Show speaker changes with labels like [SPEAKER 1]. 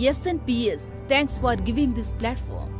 [SPEAKER 1] SNPS, thanks for giving this platform.